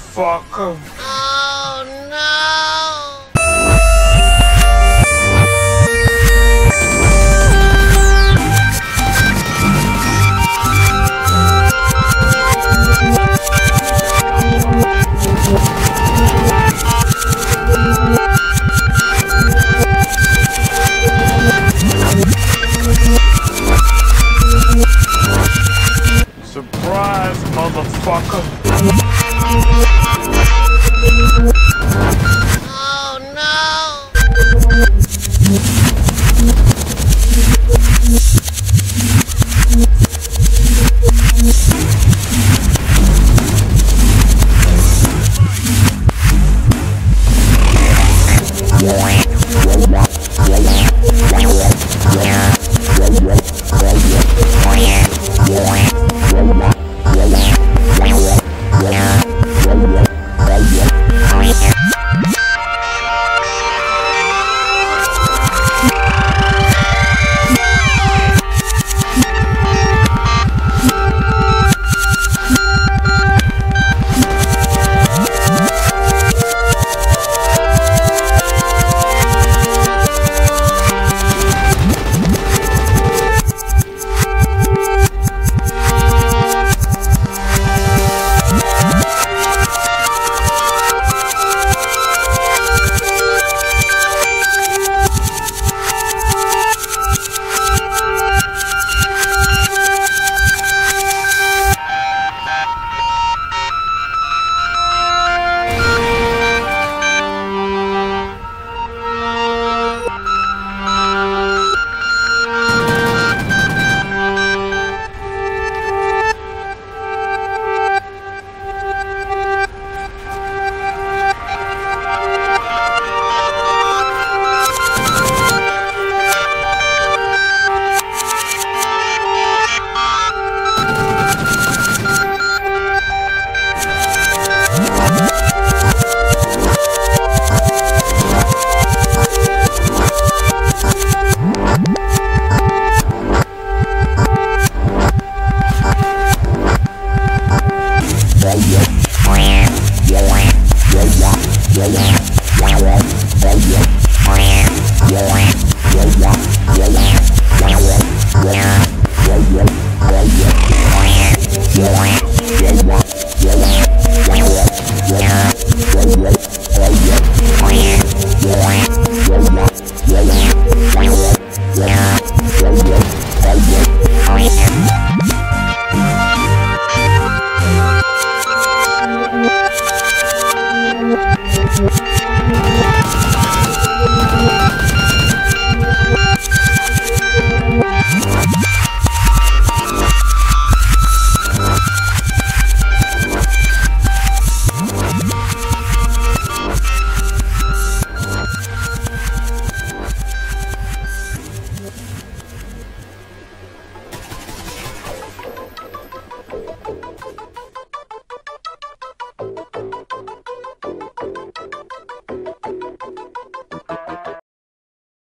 motherfucker. Oh no! Surprise, motherfucker! Thank